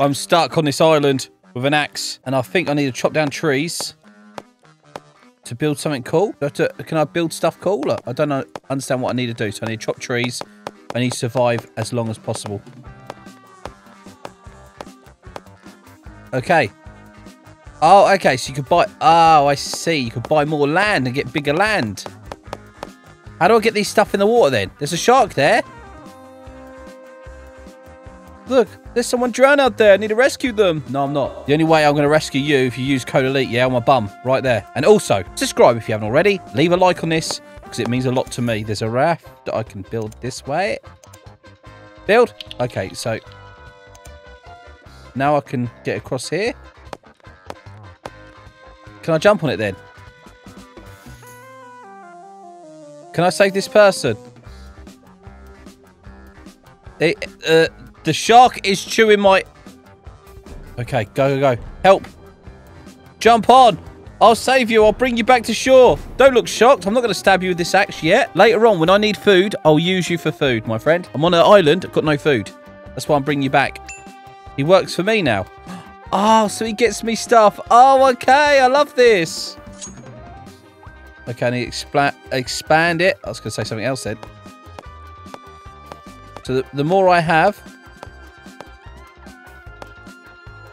I'm stuck on this island with an axe, and I think I need to chop down trees to build something cool. To, can I build stuff cool? I don't know, understand what I need to do. So I need to chop trees. I need to survive as long as possible. Okay. Oh, okay. So you could buy... Oh, I see. You could buy more land and get bigger land. How do I get these stuff in the water then? There's a shark there. Look, there's someone drowned out there. I need to rescue them. No, I'm not. The only way I'm going to rescue you if you use code elite, yeah, on my bum. Right there. And also, subscribe if you haven't already. Leave a like on this because it means a lot to me. There's a raft that I can build this way. Build. Okay, so now I can get across here. Can I jump on it then? Can I save this person? It, uh, the shark is chewing my... Okay, go, go, go. Help. Jump on. I'll save you. I'll bring you back to shore. Don't look shocked. I'm not going to stab you with this axe yet. Later on, when I need food, I'll use you for food, my friend. I'm on an island. I've got no food. That's why I'm bringing you back. He works for me now. Oh, so he gets me stuff. Oh, okay. I love this. Okay, I need to expand it. I was going to say something else then. So the, the more I have,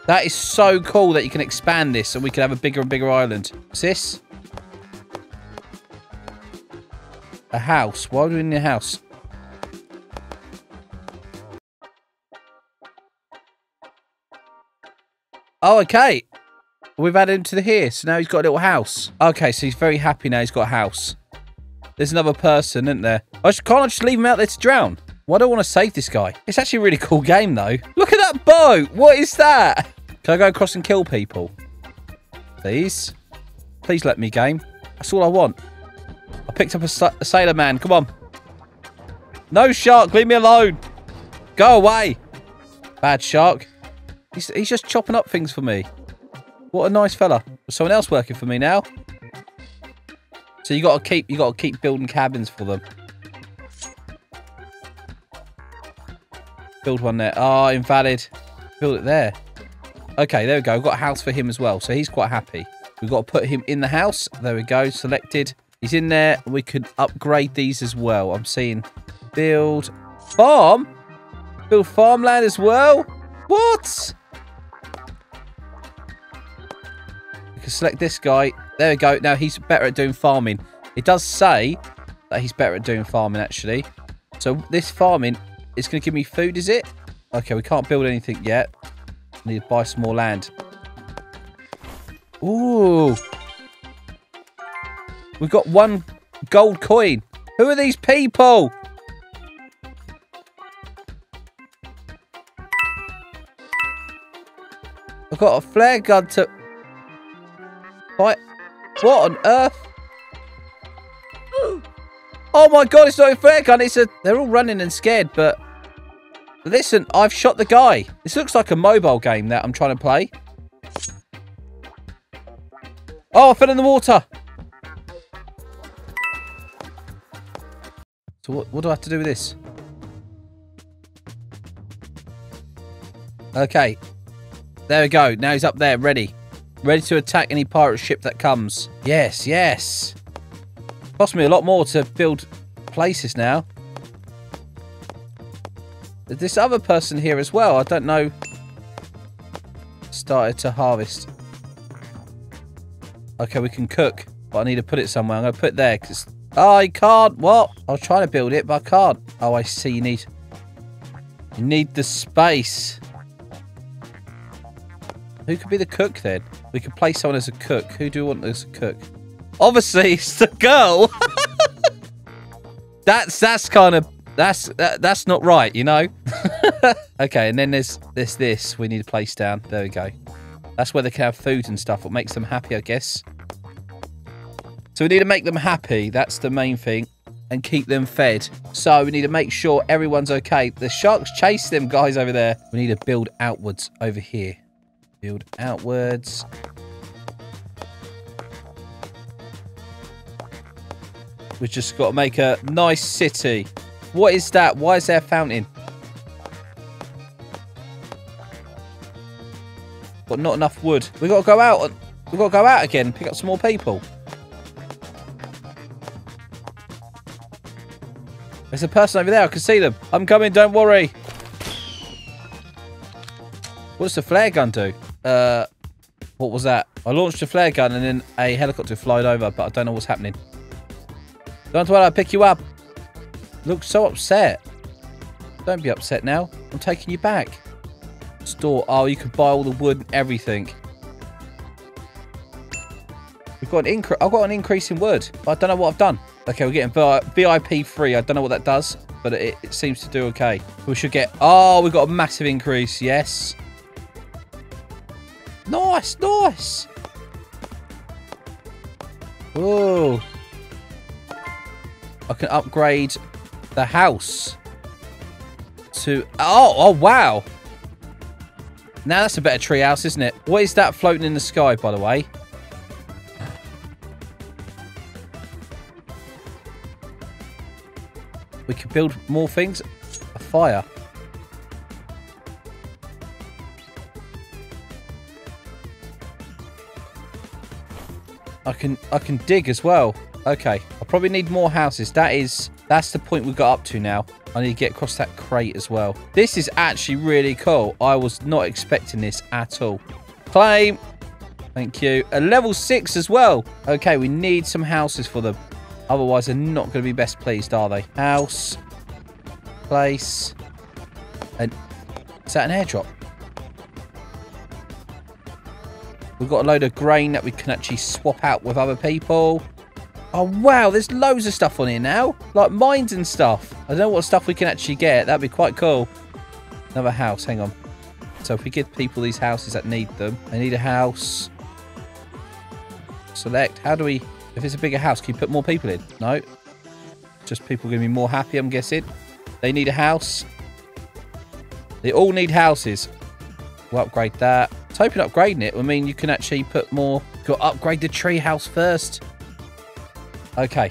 that is so cool that you can expand this and we can have a bigger and bigger island. This? A house. Why are we in a house? Oh, okay. We've added him to the here, so now he's got a little house. Okay, so he's very happy now he's got a house. There's another person, isn't there? I just, can't I just leave him out there to drown? Why do I want to save this guy? It's actually a really cool game, though. Look at that boat. What is that? Can I go across and kill people? Please? Please let me game. That's all I want. I picked up a, a sailor man. Come on. No, shark. Leave me alone. Go away. Bad shark. He's, he's just chopping up things for me. What a nice fella. There's someone else working for me now. So you got to keep you got to keep building cabins for them. Build one there. Oh, invalid. Build it there. Okay, there we go. We've got a house for him as well, so he's quite happy. We've got to put him in the house. There we go. Selected. He's in there. We could upgrade these as well. I'm seeing build farm. Build farmland as well. What? We can select this guy. There we go. Now he's better at doing farming. It does say that he's better at doing farming, actually. So this farming is going to give me food, is it? Okay, we can't build anything yet. Need to buy some more land. Ooh. We've got one gold coin. Who are these people? I've got a flare gun to... Fight. What on earth? Oh my god, it's not a flare gun. It's a... They're all running and scared, but... Listen, I've shot the guy. This looks like a mobile game that I'm trying to play. Oh, I fell in the water. So what, what do I have to do with this? Okay. There we go. Now he's up there, ready. Ready to attack any pirate ship that comes. Yes, yes. Cost me a lot more to build places now. This other person here as well, I don't know, started to harvest. Okay, we can cook, but I need to put it somewhere. I'm going to put it there because... Oh, I can't. What? I was trying to build it, but I can't. Oh, I see. You need... You need the space. Who could be the cook then? We could play someone as a cook. Who do we want as a cook? Obviously, it's the girl. that's that's kind of that's that, that's not right, you know. okay, and then there's there's this. We need a place down. There we go. That's where they can have food and stuff. What makes them happy, I guess. So we need to make them happy. That's the main thing. And keep them fed. So we need to make sure everyone's okay. The sharks chase them guys over there. We need to build outwards over here. Build outwards. We've just got to make a nice city. What is that? Why is there a fountain? Got not enough wood. We got to go out. We got to go out again. Pick up some more people. There's a person over there. I can see them. I'm coming. Don't worry. What does the flare gun do? Uh, what was that? I launched a flare gun and then a helicopter flied over, but I don't know what's happening. Don't worry, I'll pick you up. Look so upset. Don't be upset now. I'm taking you back. Store. Oh, you can buy all the wood and everything. We've got an increase. I've got an increase in wood. I don't know what I've done. Okay, we're getting VIP free. I don't know what that does, but it, it seems to do okay. We should get... Oh, we've got a massive increase. Yes. Nice, nice. Oh. I can upgrade the house to... Oh, oh, wow. Now that's a better tree house, isn't it? What is that floating in the sky, by the way? We can build more things. A fire. I can I can dig as well. Okay. I probably need more houses. That is that's the point we got up to now. I need to get across that crate as well. This is actually really cool. I was not expecting this at all. Claim. Thank you. A level 6 as well. Okay, we need some houses for them. Otherwise, they're not going to be best pleased, are they? House. Place. And is that an airdrop? We've got a load of grain that we can actually swap out with other people. Oh, wow. There's loads of stuff on here now. Like mines and stuff. I don't know what stuff we can actually get. That'd be quite cool. Another house. Hang on. So if we give people these houses that need them. They need a house. Select. How do we... If it's a bigger house, can you put more people in? No. Just people going to be more happy, I'm guessing. They need a house. They all need houses. We'll upgrade that. It's hoping upgrading it will mean you can actually put more... Got to upgrade the tree house first. Okay.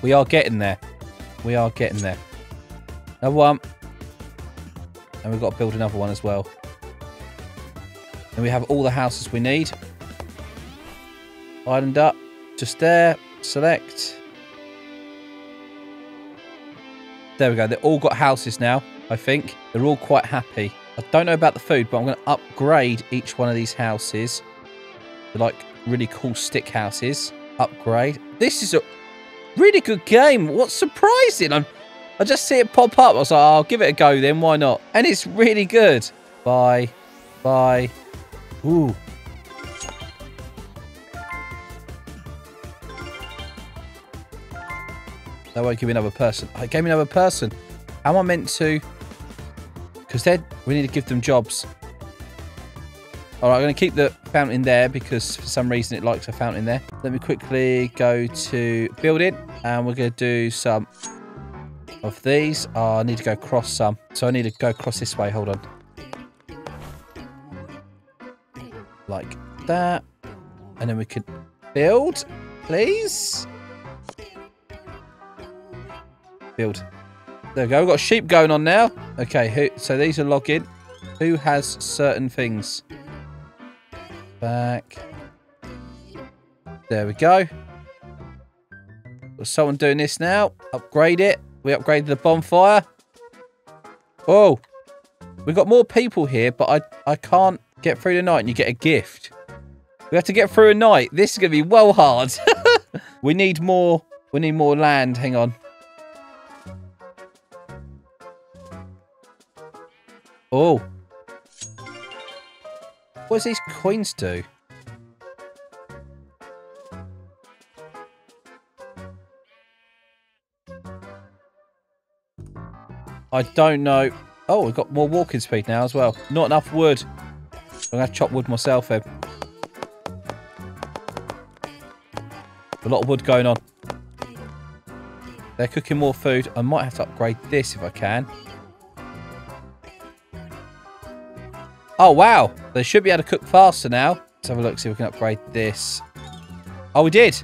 We are getting there. We are getting there. Another one. And we've got to build another one as well. And we have all the houses we need. Island up. Just there. Select. There we go. They've all got houses now, I think. They're all quite happy. I don't know about the food, but I'm going to upgrade each one of these houses. They're like really cool stick houses. Upgrade. This is a really good game. What's surprising? I'm, I just see it pop up. I was like, oh, I'll give it a go then. Why not? And it's really good. Bye. Bye. Ooh. That won't give me another person. I gave me another person. How am I meant to... Because then we need to give them jobs. All right, I'm going to keep the fountain there because for some reason it likes a fountain there. Let me quickly go to building and we're going to do some of these. Oh, I need to go across some. So I need to go across this way. Hold on. Like that. And then we could build, please. Build. There we go. We've got sheep going on now. Okay, who, so these are login. Who has certain things? Back. There we go. Got someone doing this now. Upgrade it. We upgraded the bonfire. Oh. We've got more people here, but I, I can't get through the night and you get a gift. We have to get through a night. This is going to be well hard. we need more. We need more land. Hang on. Oh. What does these coins do? I don't know. Oh, we've got more walking speed now as well. Not enough wood. I'm going to to chop wood myself then. A lot of wood going on. They're cooking more food. I might have to upgrade this if I can. Oh, wow. They should be able to cook faster now. Let's have a look, see if we can upgrade this. Oh, we did.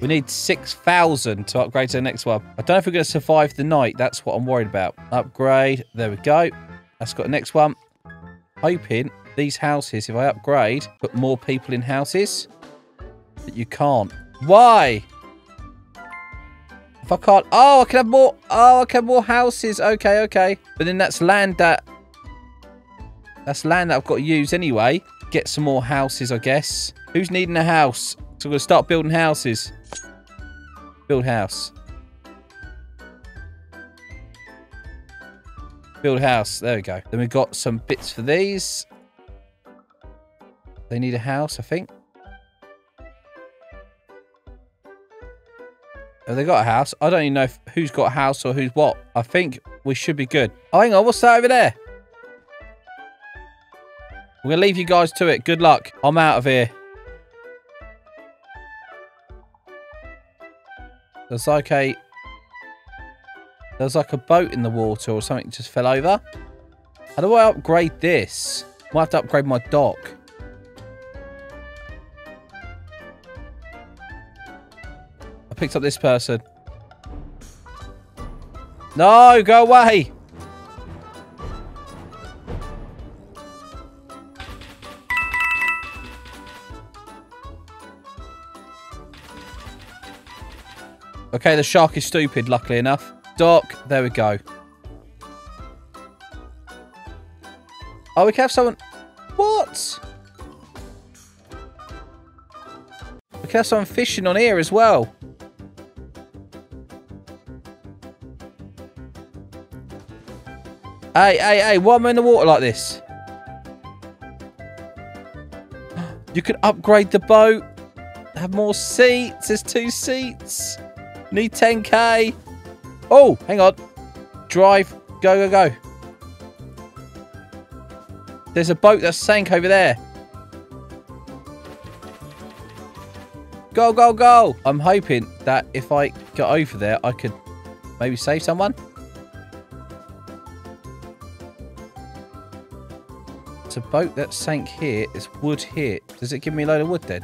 We need 6,000 to upgrade to the next one. I don't know if we're going to survive the night. That's what I'm worried about. Upgrade. There we go. That's got the next one. Hoping these houses, if I upgrade, put more people in houses. But you can't. Why? I can't... Oh, I can have more... Oh, I can have more houses. Okay, okay. But then that's land that... That's land that I've got to use anyway. Get some more houses, I guess. Who's needing a house? So we're going to start building houses. Build house. Build house. There we go. Then we've got some bits for these. They need a house, I think. Have they got a house? I don't even know if, who's got a house or who's what. I think we should be good. Oh, hang on. What's that over there? We're going to leave you guys to it. Good luck. I'm out of here. There's like a... There's like a boat in the water or something just fell over. How do I upgrade this? Might have to upgrade my dock. Picked up this person. No, go away! Okay, the shark is stupid, luckily enough. Dock, there we go. Oh, we can have someone... What? We can have someone fishing on here as well. Hey, hey, hey, why am I in the water like this? You can upgrade the boat. Have more seats. There's two seats. Need 10k. Oh, hang on. Drive. Go, go, go. There's a boat that sank over there. Go, go, go. I'm hoping that if I get over there, I could maybe save someone. A boat that sank here. It's wood here. Does it give me a load of wood then?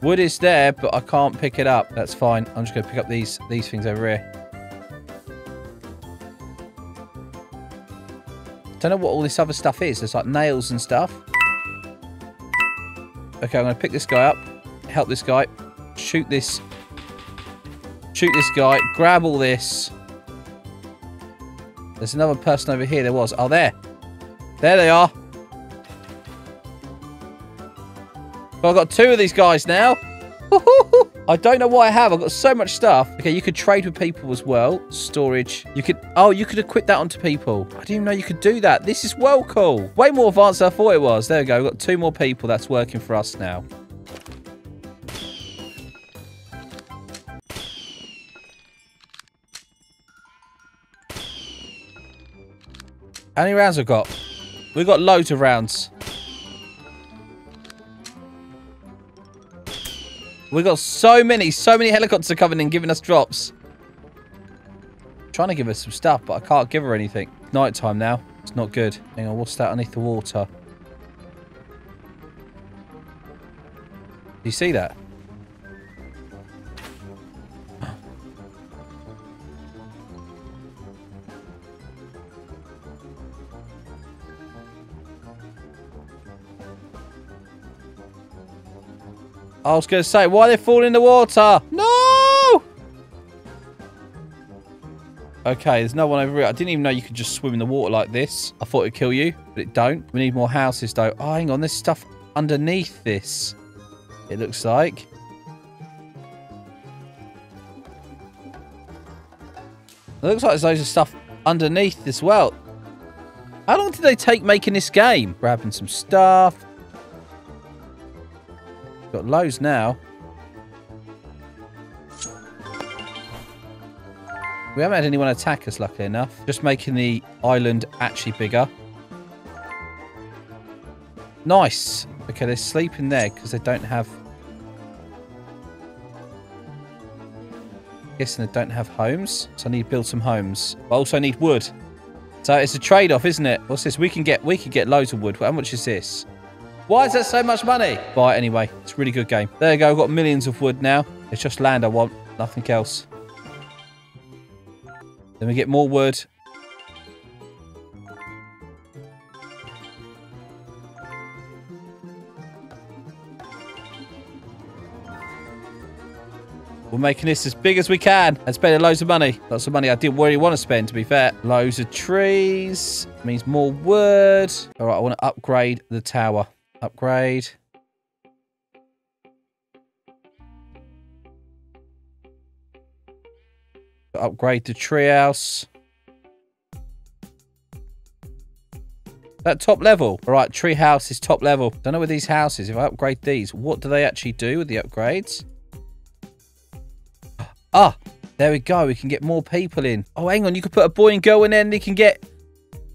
Wood is there, but I can't pick it up. That's fine. I'm just going to pick up these these things over here. Don't know what all this other stuff is. There's like nails and stuff. Okay, I'm going to pick this guy up. Help this guy. Shoot this. Shoot this guy. Grab all this. There's another person over here. There was. Oh, there. There they are. But I've got two of these guys now. I don't know what I have. I've got so much stuff. Okay, you could trade with people as well. Storage. You could... Oh, you could equip that onto people. I didn't even know you could do that. This is well cool. Way more advanced than I thought it was. There we go. We've got two more people that's working for us now. How many rounds have got? We've got loads of rounds. We've got so many, so many helicopters are coming in giving us drops. trying to give her some stuff, but I can't give her anything. Night time now. It's not good. Hang on, what's that underneath the water? Do you see that? I was going to say, why are they falling in the water? No! Okay, there's no one over here. I didn't even know you could just swim in the water like this. I thought it'd kill you, but it don't. We need more houses, though. Oh, hang on. There's stuff underneath this. It looks like. It looks like there's loads of stuff underneath as well. How long did they take making this game? Grabbing some stuff. Got loads now. We haven't had anyone attack us, luckily enough. Just making the island actually bigger. Nice. Okay, they're sleeping there because they don't have... Guessing they don't have homes. So I need to build some homes. But also need wood. So it's a trade-off, isn't it? What's this? We can get we can get loads of wood. How much is this? Why is there so much money? Buy it anyway. It's a really good game. There you go. I've got millions of wood now. It's just land I want. Nothing else. Then we get more wood. We're making this as big as we can and spending loads of money. Lots of money I didn't really want to spend, to be fair. Loads of trees. Means more wood. All right, I want to upgrade the tower. Upgrade. Upgrade the treehouse. That top level. All right, treehouse is top level. Don't know with these houses. If I upgrade these, what do they actually do with the upgrades? Ah, there we go. We can get more people in. Oh, hang on. You could put a boy and girl in there and you can get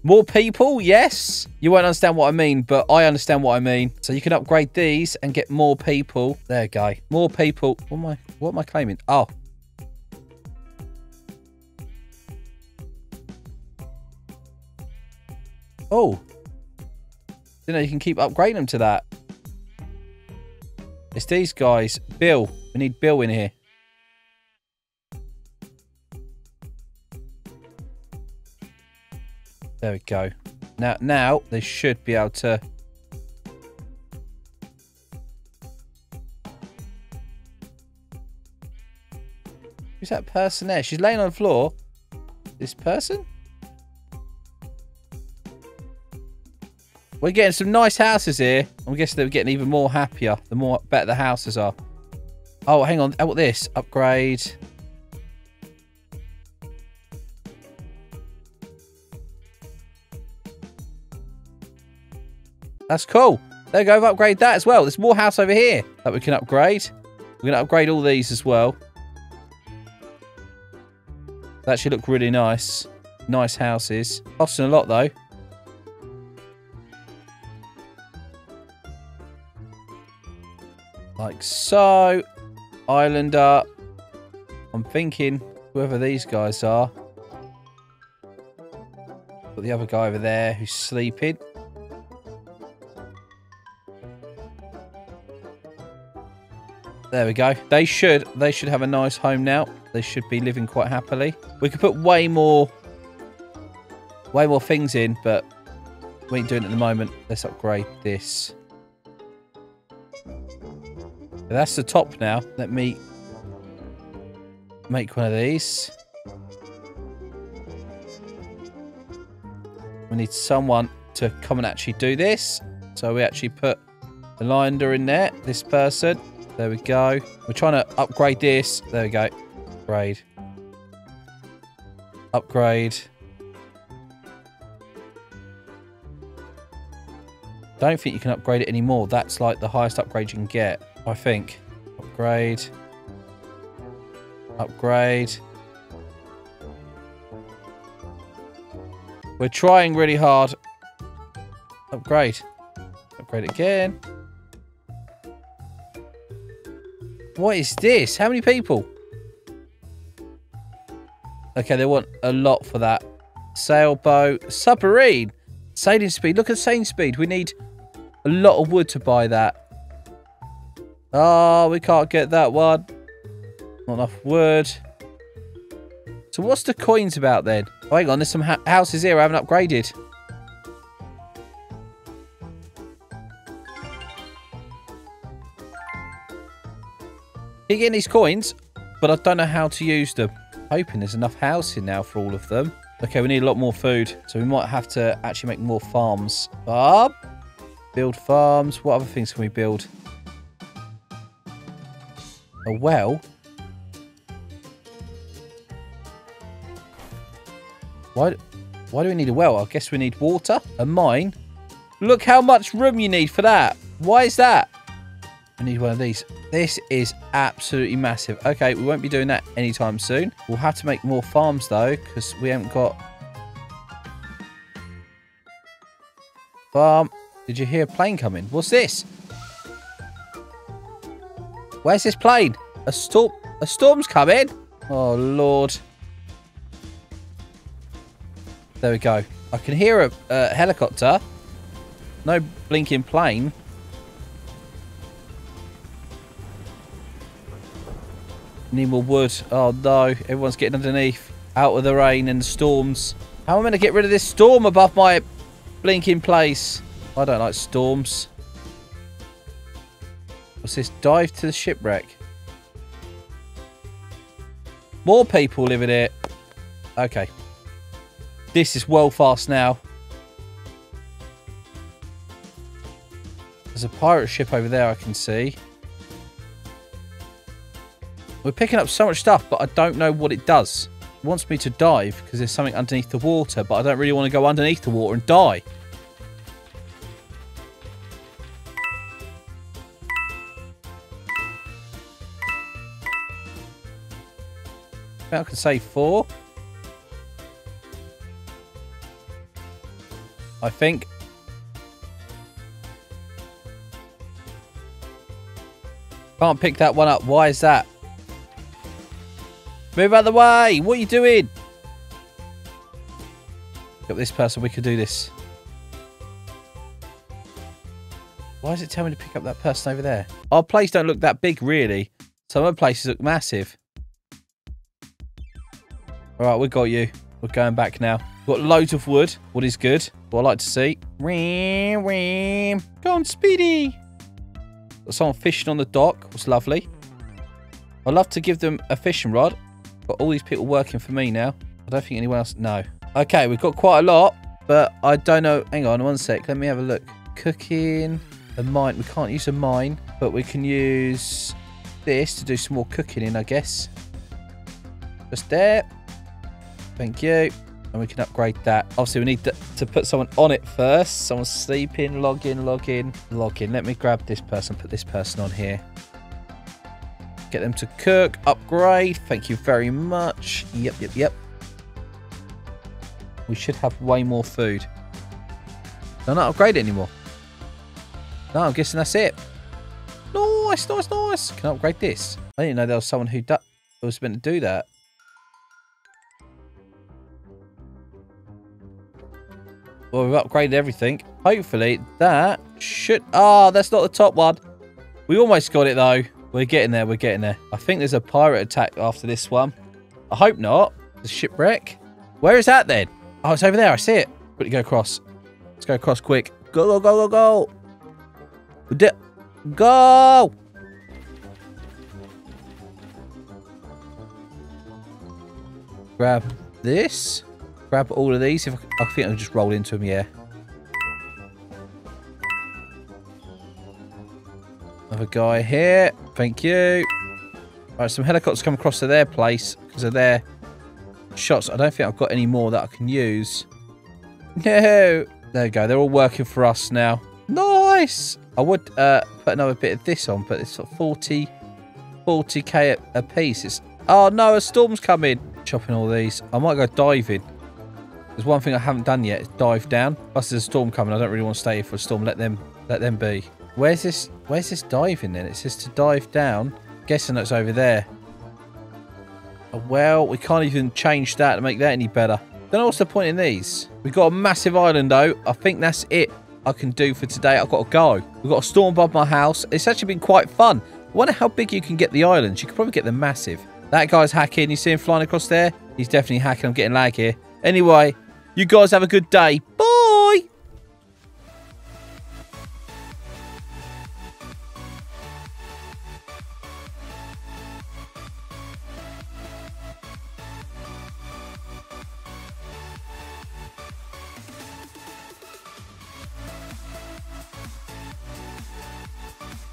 more people. Yes. You won't understand what I mean, but I understand what I mean. So you can upgrade these and get more people. There guy. More people. What am I, what am I claiming? Oh. Oh. You know, you can keep upgrading them to that. It's these guys. Bill. We need Bill in here. There we go. Now, now they should be able to... Who's that person there? She's laying on the floor. This person? We're getting some nice houses here. I'm guessing they're getting even more happier the more better the houses are. Oh, hang on. Oh, How about this? Upgrade. That's cool. There we go. upgrade that as well. There's more house over here that we can upgrade. We're going to upgrade all these as well. That should look really nice. Nice houses. Costing a lot, though. Like so. Islander. I'm thinking whoever these guys are. Got the other guy over there who's sleeping. There we go. They should they should have a nice home now. They should be living quite happily. We could put way more way more things in, but we ain't doing it at the moment. Let's upgrade this. That's the top now. Let me make one of these. We need someone to come and actually do this. So we actually put the Linder in there, this person. There we go. We're trying to upgrade this. There we go. Upgrade. Upgrade. Don't think you can upgrade it anymore. That's like the highest upgrade you can get, I think. Upgrade. Upgrade. We're trying really hard. Upgrade. Upgrade again. What is this? How many people? Okay, they want a lot for that. Sailboat. Submarine. Sailing speed. Look at sailing speed. We need a lot of wood to buy that. Oh, we can't get that one. Not enough wood. So what's the coins about then? Oh, hang on. There's some houses here I haven't upgraded. Keep getting these coins, but I don't know how to use them. Hoping there's enough housing now for all of them. Okay, we need a lot more food, so we might have to actually make more farms. Bob, build farms. What other things can we build? A well. Why, why do we need a well? I guess we need water. A mine. Look how much room you need for that. Why is that? I need one of these. This is absolutely massive. Okay, we won't be doing that anytime soon. We'll have to make more farms, though, because we haven't got... Farm. Did you hear a plane coming? What's this? Where's this plane? A storm. A storm's coming. Oh, Lord. There we go. I can hear a, a helicopter. No blinking plane. Need more wood. Oh no, everyone's getting underneath. Out of the rain and the storms. How am I going to get rid of this storm above my blinking place? I don't like storms. What's this? Dive to the shipwreck. More people in it. Okay. This is well fast now. There's a pirate ship over there I can see. We're picking up so much stuff, but I don't know what it does. It wants me to dive because there's something underneath the water, but I don't really want to go underneath the water and die. I can say four. I think. Can't pick that one up. Why is that? Move out of the way. What are you doing? Got this person. We could do this. Why does it tell me to pick up that person over there? Our place don't look that big, really. Some other places look massive. All right, we got you. We're going back now. Got loads of wood. What is good. What I like to see. Ram, ram. Go on, Speedy. Got someone fishing on the dock. Was lovely. I'd love to give them a fishing rod. Got all these people working for me now. I don't think anyone else... No. Okay, we've got quite a lot, but I don't know... Hang on one sec. Let me have a look. Cooking. A mine. We can't use a mine, but we can use this to do some more cooking in, I guess. Just there. Thank you. And we can upgrade that. Obviously, we need to, to put someone on it first. Someone's sleeping. Log in, log in, log in. Let me grab this person, put this person on here. Get them to cook. Upgrade. Thank you very much. Yep, yep, yep. We should have way more food. No, not upgrade anymore. No, I'm guessing that's it. Nice, nice, nice. Can I upgrade this? I didn't know there was someone who was meant to do that. Well, we've upgraded everything. Hopefully, that should... Oh, that's not the top one. We almost got it, though. We're getting there. We're getting there. I think there's a pirate attack after this one. I hope not. The shipwreck. Where is that, then? Oh, it's over there. I see it. Quickly go across. Let's go across quick. Go, go, go, go, go. Go! Grab this. Grab all of these. If I, I think I'll just roll into them, yeah. Another guy here. Thank you. Alright, some helicopters come across to their place because of their shots. I don't think I've got any more that I can use. No. There we go. They're all working for us now. Nice. I would uh, put another bit of this on, but it's 40, 40k a, a piece. It's, oh no, a storm's coming. Chopping all these. I might go diving. There's one thing I haven't done yet. Dive down. Plus there's a storm coming. I don't really want to stay here for a storm. Let them let them be. Where's this where's this diving then? It says to dive down. Guessing that's over there. Oh, well, we can't even change that to make that any better. Know what's the point in these. We've got a massive island though. I think that's it I can do for today. I've got to go. We've got a storm above my house. It's actually been quite fun. I wonder how big you can get the islands. You could probably get them massive. That guy's hacking. You see him flying across there? He's definitely hacking. I'm getting lag here. Anyway, you guys have a good day.